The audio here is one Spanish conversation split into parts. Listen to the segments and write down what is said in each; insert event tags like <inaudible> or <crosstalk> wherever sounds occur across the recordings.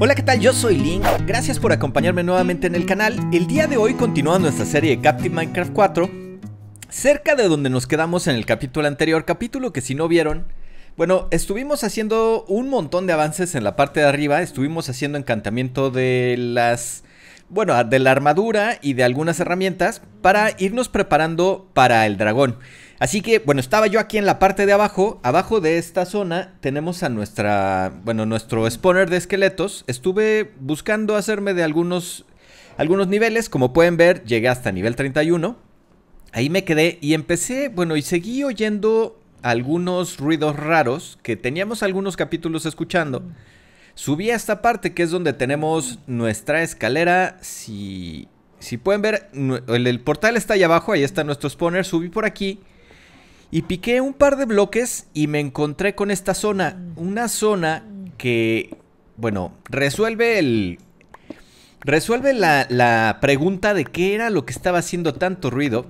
Hola, ¿qué tal? Yo soy Link. Gracias por acompañarme nuevamente en el canal. El día de hoy continuando nuestra serie de Captain Minecraft 4, cerca de donde nos quedamos en el capítulo anterior, capítulo que si no vieron, bueno, estuvimos haciendo un montón de avances en la parte de arriba, estuvimos haciendo encantamiento de las bueno, de la armadura y de algunas herramientas para irnos preparando para el dragón. Así que, bueno, estaba yo aquí en la parte de abajo. Abajo de esta zona tenemos a nuestra, bueno, nuestro spawner de esqueletos. Estuve buscando hacerme de algunos, algunos niveles. Como pueden ver, llegué hasta nivel 31. Ahí me quedé y empecé, bueno, y seguí oyendo algunos ruidos raros que teníamos algunos capítulos escuchando. Subí a esta parte que es donde tenemos nuestra escalera. Si, si pueden ver, el, portal está ahí abajo, ahí está nuestro spawner. Subí por aquí y piqué un par de bloques y me encontré con esta zona. Una zona que, bueno, resuelve el... Resuelve la, la pregunta de qué era lo que estaba haciendo tanto ruido.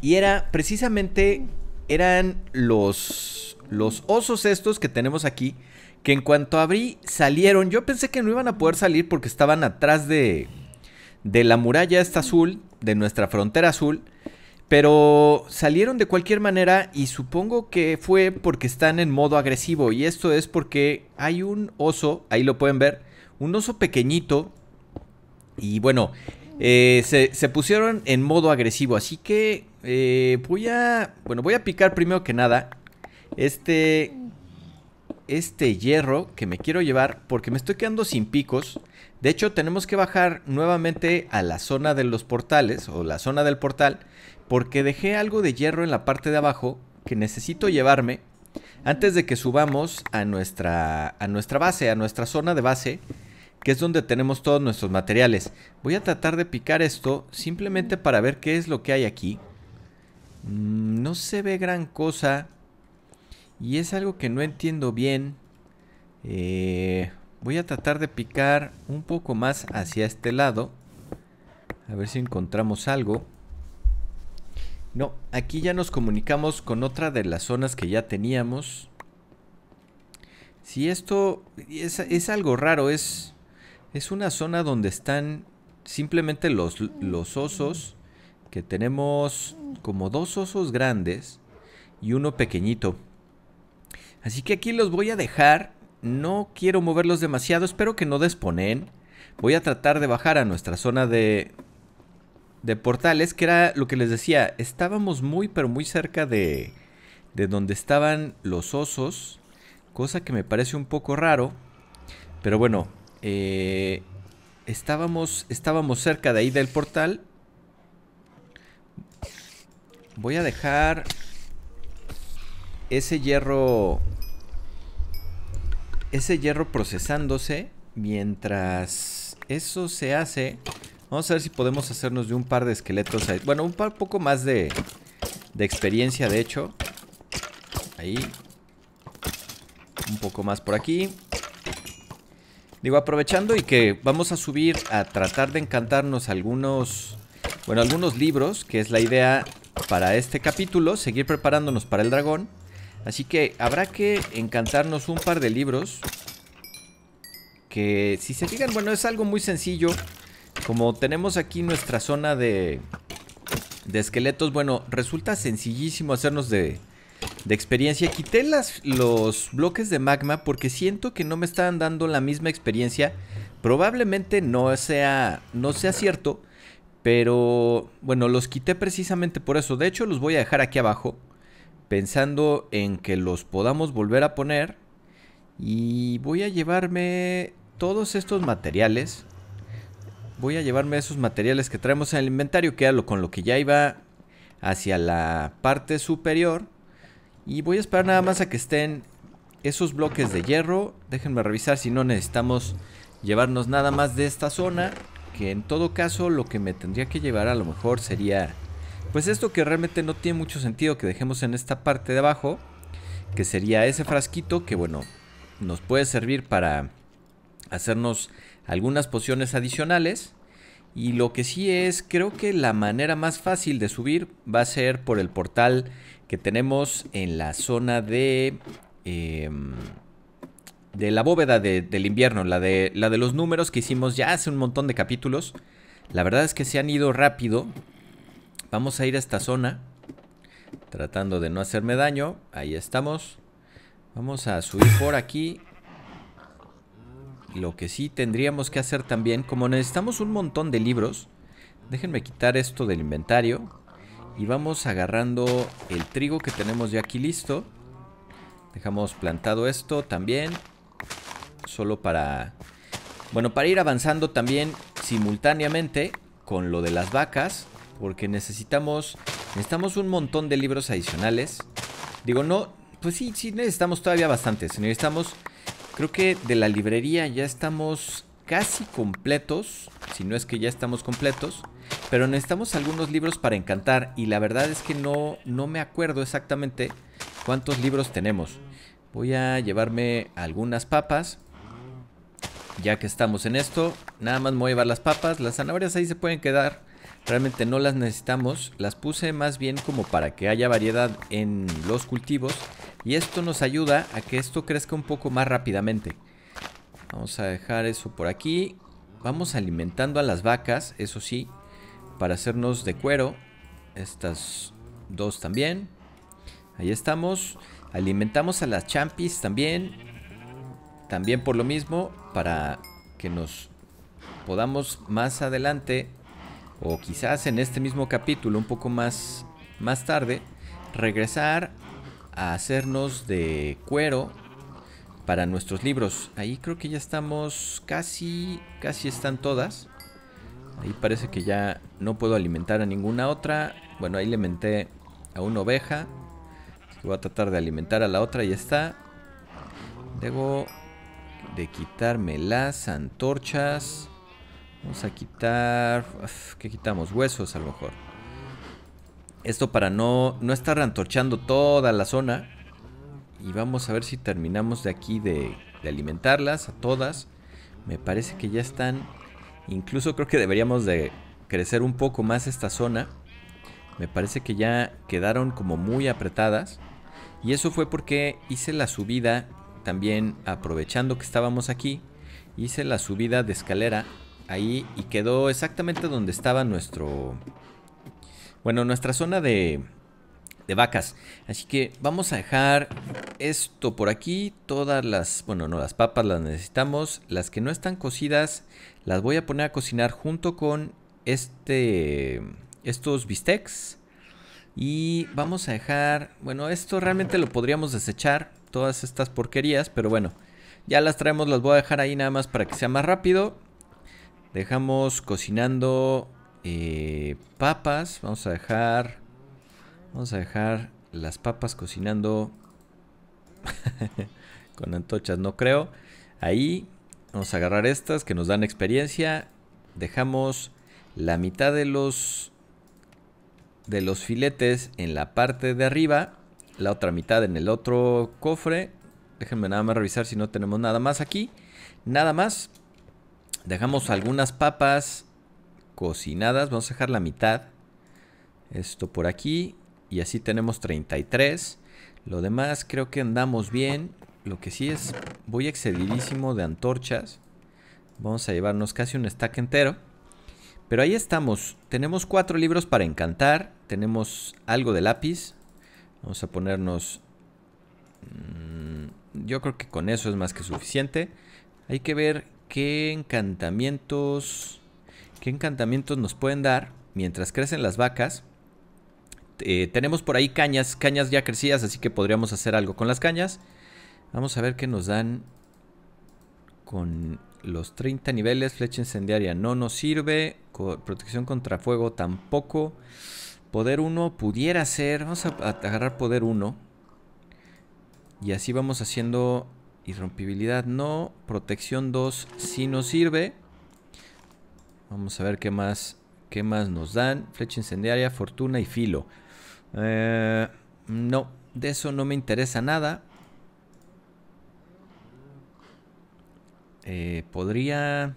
Y era precisamente... Eran los... Los osos estos que tenemos aquí. Que en cuanto abrí salieron. Yo pensé que no iban a poder salir porque estaban atrás de... De la muralla esta azul. De nuestra frontera azul. Pero salieron de cualquier manera y supongo que fue porque están en modo agresivo. Y esto es porque hay un oso, ahí lo pueden ver, un oso pequeñito. Y bueno, eh, se, pusieron en modo agresivo. Así que eh, voy a... Bueno, voy a picar primero que nada este... Este hierro que me quiero llevar porque me estoy quedando sin picos. De hecho, tenemos que bajar nuevamente a la zona de los portales o la zona del portal porque dejé algo de hierro en la parte de abajo que necesito llevarme antes de que subamos a nuestra, a nuestra base, a nuestra zona de base, que es donde tenemos todos nuestros materiales. Voy a tratar de picar esto simplemente para ver qué es lo que hay aquí. Mm, no se ve gran cosa y es algo que no entiendo bien. Eh, voy a tratar de picar un poco más hacia este lado. A ver si encontramos algo. No, aquí ya nos comunicamos con otra de las zonas que ya teníamos. Si esto es, algo raro, es, es una zona donde están simplemente los, los osos, que tenemos como dos osos grandes y uno pequeñito. Así que aquí los voy a dejar, no quiero moverlos demasiado, espero que no desponen. Voy a tratar de bajar a nuestra zona de, de portales, que era lo que les decía, estábamos muy pero muy cerca de, de donde estaban los osos, cosa que me parece un poco raro, pero bueno, eh, estábamos, estábamos cerca de ahí del portal. Voy a dejar ese hierro, ese hierro procesándose mientras eso se hace. Vamos a ver si podemos hacernos de un par de esqueletos. Ahí. Bueno, un par poco más de, de experiencia, de hecho. Ahí. Un poco más por aquí. Digo, aprovechando y que vamos a subir a tratar de encantarnos algunos... Bueno, algunos libros, que es la idea para este capítulo. Seguir preparándonos para el dragón. Así que habrá que encantarnos un par de libros. Que si se fijan, bueno, es algo muy sencillo. Como tenemos aquí nuestra zona de, de esqueletos, bueno, resulta sencillísimo hacernos de, de experiencia. Quité las, los bloques de magma porque siento que no me estaban dando la misma experiencia. Probablemente no sea, no sea cierto, pero bueno, los quité precisamente por eso. De hecho, los voy a dejar aquí abajo, pensando en que los podamos volver a poner. Y voy a llevarme todos estos materiales voy a llevarme esos materiales que traemos en el inventario, que con lo que ya iba hacia la parte superior. Y voy a esperar nada más a que estén esos bloques de hierro. Déjenme revisar si no necesitamos llevarnos nada más de esta zona. Que en todo caso lo que me tendría que llevar a lo mejor sería... Pues esto que realmente no tiene mucho sentido que dejemos en esta parte de abajo. Que sería ese frasquito que bueno, nos puede servir para hacernos algunas pociones adicionales. Y lo que sí es, creo que la manera más fácil de subir va a ser por el portal que tenemos en la zona de... Em, de la bóveda del invierno, la de, la de los números que hicimos ya hace un montón de capítulos. La verdad es que se han ido rápido. Vamos a ir a esta zona. Tratando de no hacerme daño. Ahí estamos. Vamos a subir por aquí. Lo que sí tendríamos que hacer también, como necesitamos un montón de libros, déjenme quitar esto del inventario. Y vamos agarrando el trigo que tenemos ya aquí listo. Dejamos plantado esto también. Solo para... Bueno, para ir avanzando también simultáneamente con lo de las vacas. Porque necesitamos... Necesitamos un montón de libros adicionales. Digo, no... Pues sí, sí necesitamos todavía bastantes. Necesitamos... Creo que de la librería ya estamos casi completos. Si no es que ya estamos completos. Pero necesitamos algunos libros para encantar. Y la verdad es que no, no me acuerdo exactamente cuántos libros tenemos. Voy a llevarme algunas papas. Ya que estamos en esto, nada más me voy a llevar las papas. Las zanahorias ahí se pueden quedar. Realmente no las necesitamos. Las puse más bien como para que haya variedad en los cultivos. Y esto nos ayuda a que esto crezca un poco más rápidamente. Vamos a dejar eso por aquí. Vamos alimentando a las vacas, eso sí, para hacernos de cuero. Estas dos también. Ahí estamos. Alimentamos a las champis también. También por lo mismo, para que nos podamos más adelante, o quizás en este mismo capítulo, un poco más, más tarde, regresar a hacernos de cuero para nuestros libros. Ahí creo que ya estamos casi, casi están todas. Ahí parece que ya no puedo alimentar a ninguna otra. Bueno, ahí le menté a una oveja. voy a tratar de alimentar a la otra y ya está. Debo de quitarme las antorchas. Vamos a quitar... ¿Qué quitamos? Huesos a lo mejor. Esto para no, no estar antorchando toda la zona. Y vamos a ver si terminamos de aquí de, de alimentarlas a todas. Me parece que ya están... Incluso creo que deberíamos de crecer un poco más esta zona. Me parece que ya quedaron como muy apretadas. Y eso fue porque hice la subida también aprovechando que estábamos aquí. Hice la subida de escalera ahí y quedó exactamente donde estaba nuestro... Bueno, nuestra zona de, de vacas. Así que vamos a dejar esto por aquí. Todas las, bueno, no, las papas las necesitamos. Las que no están cocidas las voy a poner a cocinar junto con este, estos bistecs. Y vamos a dejar, bueno, esto realmente lo podríamos desechar, todas estas porquerías, pero bueno, ya las traemos, las voy a dejar ahí nada más para que sea más rápido. Dejamos cocinando eh, papas, vamos a dejar, vamos a dejar las papas cocinando <laughs> con antochas, no creo. Ahí vamos a agarrar estas que nos dan experiencia. Dejamos la mitad de los de los filetes en la parte de arriba, la otra mitad en el otro cofre. Déjenme nada más revisar si no tenemos nada más aquí. Nada más. Dejamos algunas papas cocinadas. Vamos a dejar la mitad. Esto por aquí. Y así tenemos 33. Lo demás creo que andamos bien. Lo que sí es, voy excedidísimo de antorchas. Vamos a llevarnos casi un stack entero. Pero ahí estamos. Tenemos cuatro libros para encantar. Tenemos algo de lápiz. Vamos a ponernos... Mm, yo creo que con eso es más que suficiente. Hay que ver qué encantamientos... ¿Qué encantamientos nos pueden dar mientras crecen las vacas? Eh, tenemos por ahí cañas, cañas ya crecidas, así que podríamos hacer algo con las cañas. Vamos a ver qué nos dan con los 30 niveles, flecha incendiaria no nos sirve. protección contra fuego tampoco. Poder 1 pudiera ser. Vamos a, agarrar poder 1. Y así vamos haciendo irrompibilidad no. Protección 2 sí nos sirve. Vamos a ver qué más, qué más nos dan. Flecha incendiaria, fortuna y filo. Eh, no, de eso no me interesa nada. Eh, podría...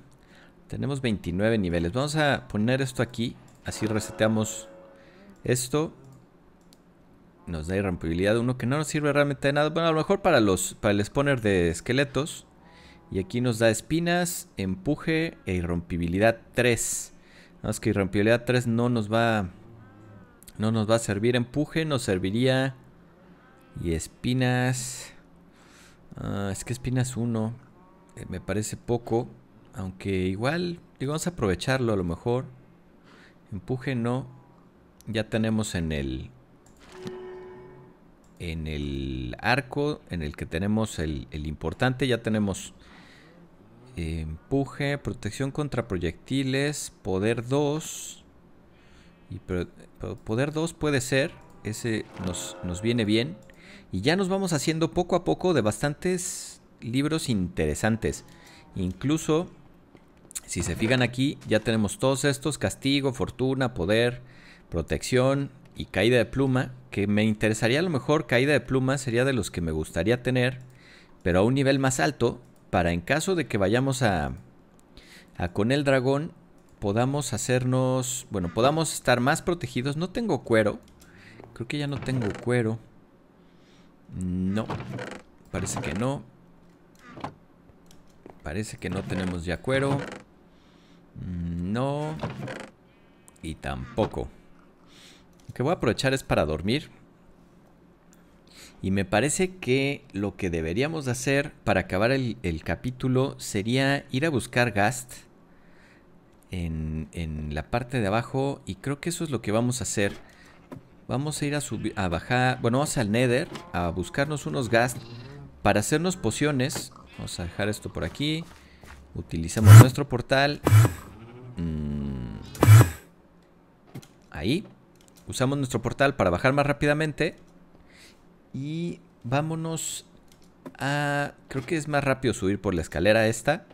Tenemos 29 niveles. Vamos a poner esto aquí. Así reseteamos esto. Nos da irrompibilidad 1 que no nos sirve realmente de nada. Bueno, a lo mejor para, los, para el spawner de esqueletos. Y aquí nos da espinas, empuje e irrompibilidad 3. Nada más que irrompibilidad 3 no nos va no nos va a servir. Empuje nos serviría. Y espinas. Ah, es que espinas 1 eh, me parece poco. Aunque igual, digo, vamos a aprovecharlo a lo mejor. Empuje no. Ya tenemos en el en el arco en el que tenemos el, importante, ya tenemos empuje, protección contra proyectiles, poder 2. Y poder 2 puede ser, ese nos, nos viene bien. Y ya nos vamos haciendo poco a poco de bastantes libros interesantes. Incluso, si se fijan aquí, ya tenemos todos estos, castigo, fortuna, poder, protección, y caída de pluma, que me interesaría a lo mejor caída de pluma sería de los que me gustaría tener, pero a un nivel más alto, para en caso de que vayamos a, a con el dragón, podamos hacernos, bueno, podamos estar más protegidos. No tengo cuero, creo que ya no tengo cuero. No, parece que no. Parece que no tenemos ya cuero. No. Y tampoco que voy a aprovechar es para dormir. Y me parece que lo que deberíamos hacer para acabar el, capítulo sería ir a buscar Gast en, la parte de abajo. Y creo que eso es lo que vamos a hacer. Vamos a ir a, a bajar, bueno, vamos al Nether a buscarnos unos Gast para hacernos pociones. Vamos a dejar esto por aquí. Utilizamos nuestro portal. Mm. Ahí. Usamos nuestro portal para bajar más rápidamente. Y vámonos a... Creo que es más rápido subir por la escalera esta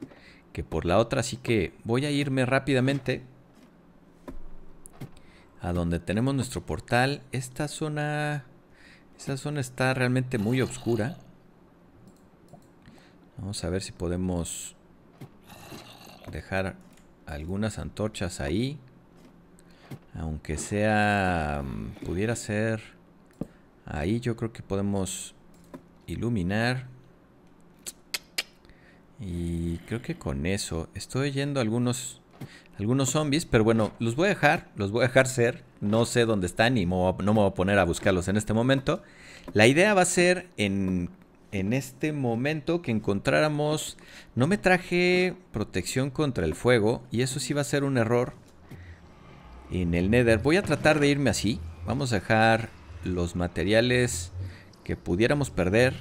que por la otra. Así que voy a irme rápidamente a donde tenemos nuestro portal. Esta zona... Esta zona está realmente muy oscura. Vamos a ver si podemos dejar algunas antorchas ahí. Aunque sea... Mm, pudiera ser... Ahí yo creo que podemos iluminar. Y creo que con eso estoy yendo algunos algunos zombies, pero bueno, los voy a dejar, los voy a dejar ser. No sé dónde están y no me voy a poner a buscarlos en este momento. La idea va a ser en, en este momento que encontráramos... No me traje protección contra el fuego y eso sí va a ser un error en el Nether. Voy a tratar de irme así. Vamos a dejar los materiales que pudiéramos perder.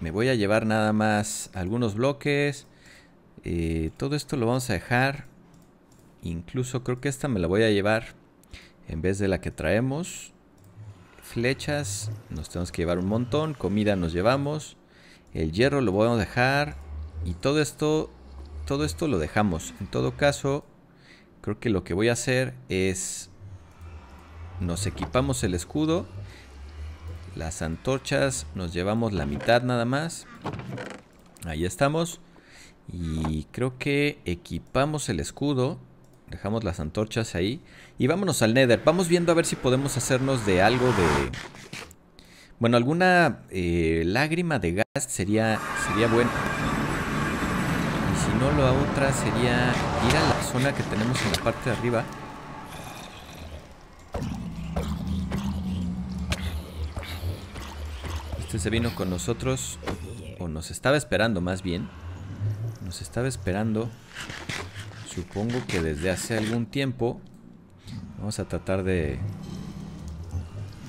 Me voy a llevar nada más algunos bloques. Eh, todo esto lo vamos a dejar. Incluso creo que esta me la voy a llevar en vez de la que traemos. Flechas, nos tenemos que llevar un montón. Comida nos llevamos. El hierro lo vamos a dejar. Y todo esto, todo esto lo dejamos. En todo caso, Creo que lo que voy a hacer es... Nos equipamos el escudo. Las antorchas nos llevamos la mitad nada más. Ahí estamos. Y creo que equipamos el escudo. Dejamos las antorchas ahí. Y vámonos al Nether. Vamos viendo a ver si podemos hacernos de algo de... Bueno, alguna eh, lágrima de gas sería, sería bueno no, la otra sería ir a la zona que tenemos en la parte de arriba. Se vino con nosotros, o nos estaba esperando más bien. Nos estaba esperando, supongo que desde hace algún tiempo. Vamos a tratar de,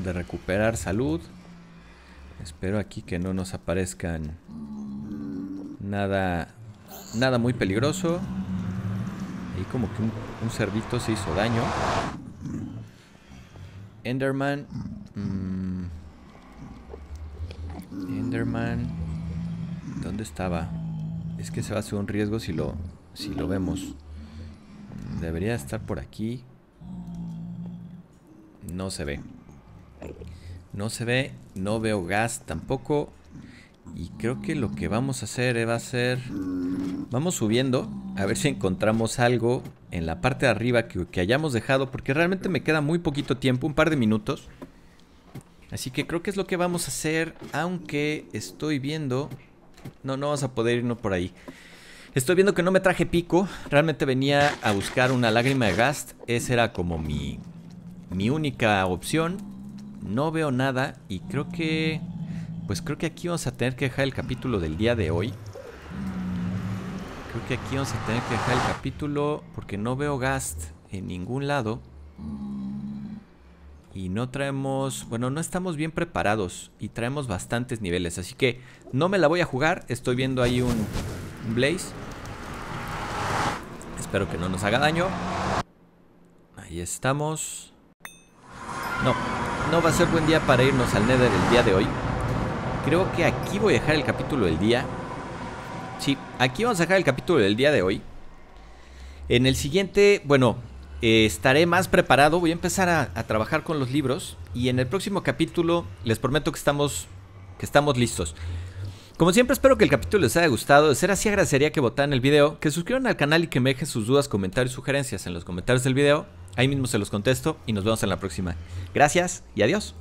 de recuperar salud. Espero aquí que no nos aparezcan nada Nada muy peligroso. Ahí como que un, cerdito se hizo daño. Enderman. Mm. Enderman. ¿Dónde estaba? Es que se va a hacer un riesgo si lo, si lo vemos. Debería estar por aquí. No se ve. No se ve. No veo gas tampoco. Y creo que lo que vamos a hacer va a ser... Vamos subiendo a ver si encontramos algo en la parte de arriba que, hayamos dejado. Porque realmente me queda muy poquito tiempo, un par de minutos. Así que creo que es lo que vamos a hacer, aunque estoy viendo... No, no vamos a poder irnos por ahí. Estoy viendo que no me traje pico. Realmente venía a buscar una lágrima de Gast. Esa era como mi, mi única opción. No veo nada y creo que... Pues creo que aquí vamos a tener que dejar el capítulo del día de hoy. Creo que aquí vamos a tener que dejar el capítulo porque no veo Gast en ningún lado. Y no traemos, bueno, no estamos bien preparados y traemos bastantes niveles. Así que no me la voy a jugar. Estoy viendo ahí un, Blaze. Espero que no nos haga daño. Ahí estamos. No, no va a ser buen día para irnos al Nether el día de hoy. Creo que aquí voy a dejar el capítulo del día. Sí, aquí vamos a dejar el capítulo del día de hoy. En el siguiente, bueno, eh, estaré más preparado. Voy a empezar a, trabajar con los libros. Y en el próximo capítulo les prometo que estamos, que estamos listos. Como siempre espero que el capítulo les haya gustado. De ser así agradecería que votaran el video, que suscriban al canal y que me dejen sus dudas, comentarios y sugerencias en los comentarios del video. Ahí mismo se los contesto y nos vemos en la próxima. Gracias y adiós.